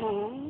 Hey!